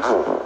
Oh.